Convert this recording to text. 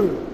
Woo!